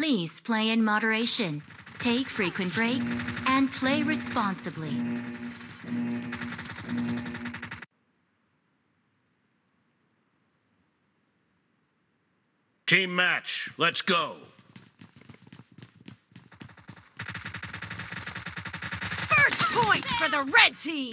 Please play in moderation, take frequent breaks, and play responsibly. Team match, let's go. First point for the red team!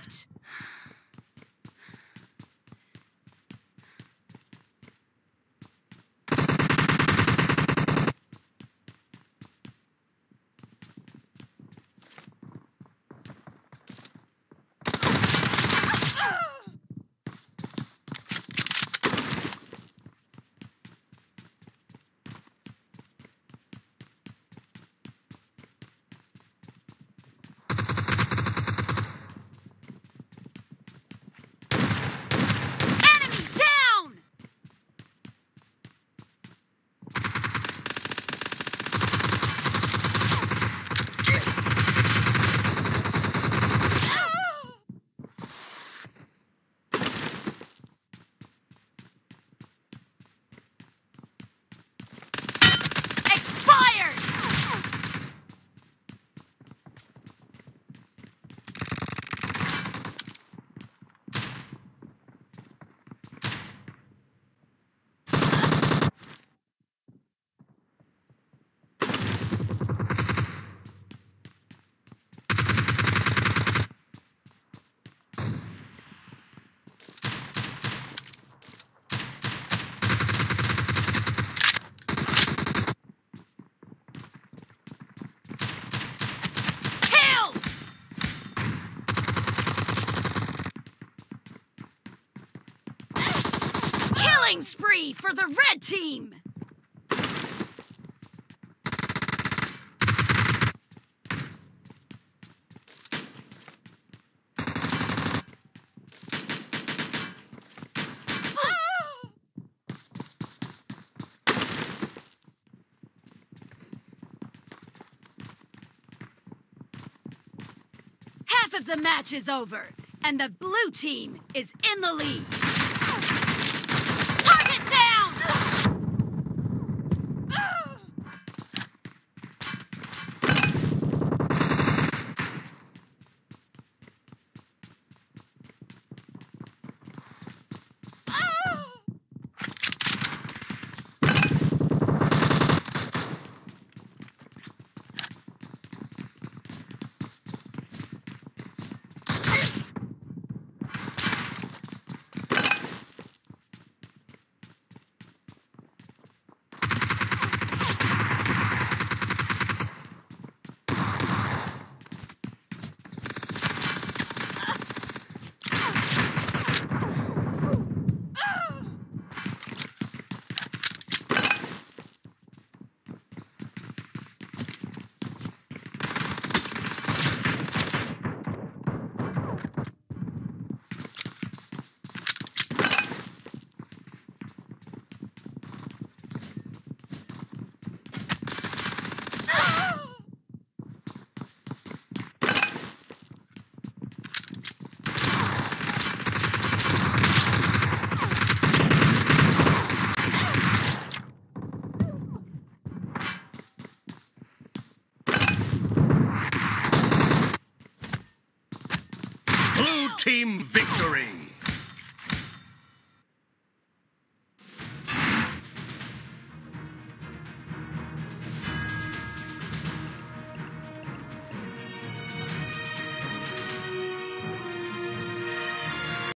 killing spree for the red team! Half of the match is over, and the blue team is in the lead. team victory!